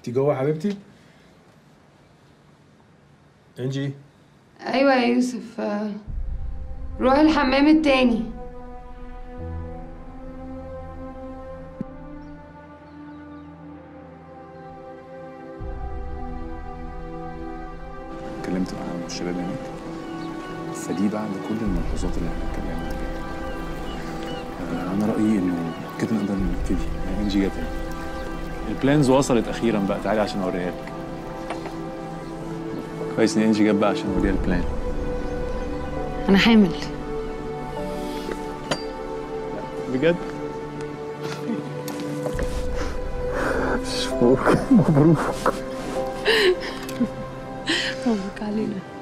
انت جوه حبيبتي؟ انجي؟ أيوه يا يوسف آه، روح الحمام التاني. اتكلمت مع الشباب هناك. فدي بعد كل الملحوظات اللي إحنا اتكلمنا عليها. آه، أنا رأيي إنه كده نقدر نبتدي. يعني إنجي جت. البلانز وصلت أخيرا بقى. تعالي عشان أوريها لك. كويس إن إنجي جت بقى عشان أوريها البلان أنا حامل. بجد؟ مبروك مبروك. ይታወቃል ይላል።